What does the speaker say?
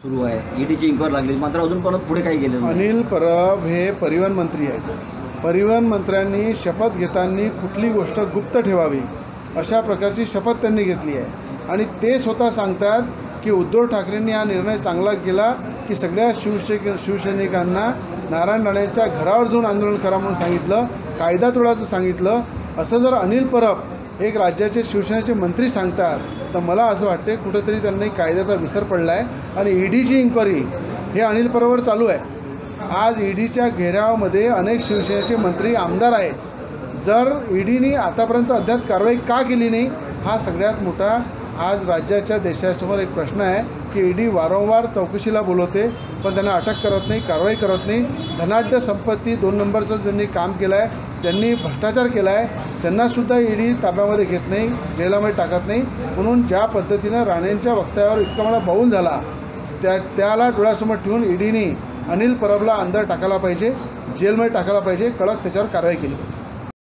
सुरू आहे. ईडीची इन्क्वायरी लागली. मात्र अजून परत पुढे काही गेले अनिल परब हे परिवहन मंत्री आहेत. परिवहन मंत्र्यांनी शपथ घेताना कुठली गोष्ट गुप्त ठेवावी अशा प्रकारची शपथ त्यांनी घेतली आहे. आणि ते स्वतः सांगतात की उद्धव ठाकरेंनी हा निर्णय चांगला केला की सगळ्या शिवसे शिवसैनिकांना नारायण राणेंच्या घरावर जाऊन आंदोलन करा म्हणून सांगितलं कायदा तोडाचं सांगितलं. असं जर अनिल परब एक राज्याचे शिवसेनेचे मंत्री सांगतात तर मला असं वाटते कुठंतरी त्यांनी कायद्याचा विसर पडला आहे आणि ईडीची इन्क्वायरी हे अनिल परवर चालू आहे. आज ईडीच्या घेरावामध्ये अनेक शिवसेनेचे मंत्री आमदार आहेत. जर ईडीने आतापर्यंत अद्याप कारवाई का केली नाही हा सगळ्यात मोठा आज राज्याच्या देशासमोर एक प्रश्न आहे की ईडी वारंवार चौकशीला बोलवते पण त्यांना अटक करत नाही कारवाई करत नाही. धनाढ्य संपत्ती दोन नंबरचं ज्यांनी काम केलं आहे ज्यांनी भ्रष्टाचार केला आहे त्यांनासुद्धा ईडी ताब्यामध्ये घेत नाही जेलामध्ये टाकत नाही. म्हणून ज्या पद्धतीनं राणेंच्या वक्तव्यावर इतका मला बाऊल झाला त्या त्याला डोळ्यासमोर ठेवून ईडीने अनिल परबला अंदर टाकायला पाहिजे जेलमध्ये टाकायला पाहिजे कडक त्याच्यावर कारवाई केली. पाहिजे